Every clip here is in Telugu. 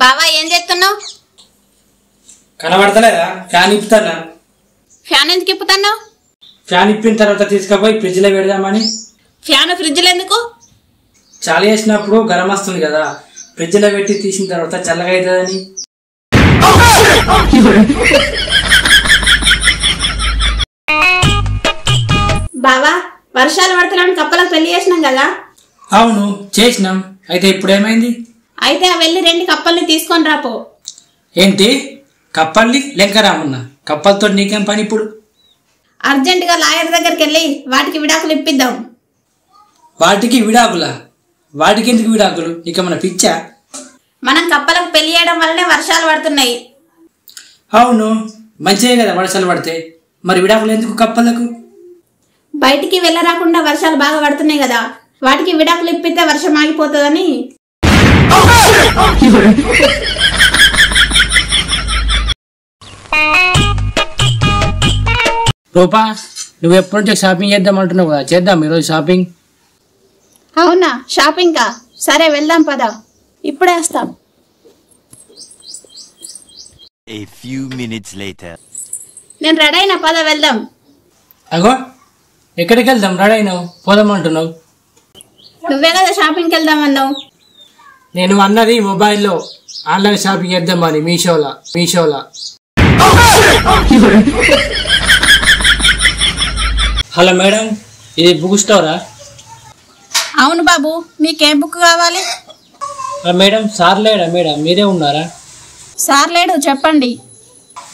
బావా ఏం చేస్తున్నావు? కనబడతలేదా? ఫ్యాన్ ఇప్పుతానా ఫ్యాన్ ఎందుకు ఇప్పుతున్నావు? ఫ్యాన్ ఇప్పిన తర్వాత తీసుకుపోయి ఫ్రిడ్జ్లో పెడదామని. ఫ్యాన్ ఫ్రిడ్జ్లో ఎందుకు? చలి వేసినప్పుడు గరం వస్తుంది కదా ఫ్రిడ్జ్లో పెట్టి తీసిన తర్వాత చల్లగా అవుతుందని. బావా వర్షాలు పడుతున్నాను కప్పలకు పెళ్ళి చేసినాం కదా? అవును చేసినాం. అయితే ఇప్పుడు ఏమైంది అయితే ఆ వెళ్ళి రెండు కప్పల్ని తీసుకొని రాపో ఏంటి? కప్పల్ని? లెంకరామన్న కప్పలతో నీకేం పని ఇప్పుడు? అర్జెంటుగా లాయర్ దగ్గరికి వెళ్ళి వాటికి విడాకులు ఇప్పిద్దాం. వాటికి విడాకుల? వాటికి ఎందుకు విడాకులు? ఇక మన పిచ్చా? మనం కప్పలకు పెళ్ళి చేయడం వల్లనే వర్షాలు పడుతున్నాయి. అవును. మంచిదే కదా వర్షాలు పడితే. మరి విడాకులు ఎందుకు కప్పలకు? బయటికి వెళ్ళరాకుండా వర్షాలు బాగా పడుతున్నాయి కదా. వాటికి విడాకులు ఇప్పితే వర్షం ఆగిపోతుందని. రూపా నువ్వు ఎప్పటి నుంచో షాపింగ్ చేద్దాం అంటున్నావు కదా చేద్దాం ఈరోజు షాపింగ్? అవునా షాపింగ్కా సరే వెళ్దాం పద. ఇప్పుడే వస్తాం. A few minutes later. నేను రెడీ అయినా పద వెళ్దాం. అగో ఎక్కడికి వెళ్దాం? రెడీ అయినావు? పోదాం అంటున్నావు. నువ్వే కదా షాపింగ్కి వెళ్దామన్నావు నేను అన్నది మొబైల్లో ఆన్లైన్ షాపింగ్ చేద్దామని మీషోలా మీషోలా. హలో మేడం ఇది బుక్ స్టోరా? అవును బాబు మీకేం బుక్ కావాలి? ఆ, మేడం సార్ లేడా మేడం? మీరే ఉన్నారా? సార్ లేడు చెప్పండి.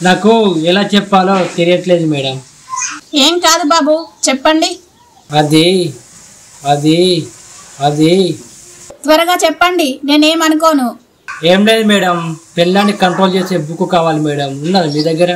నాకు ఎలా చెప్పాలో తెలియట్లేదు మేడం. ఏం కాదు బాబు చెప్పండి. అది అది అది. త్వరగా చెప్పండి నేనేమనుకోను. ఏం లేదు మేడం పిల్లాన్ని కంట్రోల్ చేసే బుక్ కావాలి మేడం. ఉన్నది మీ దగ్గర?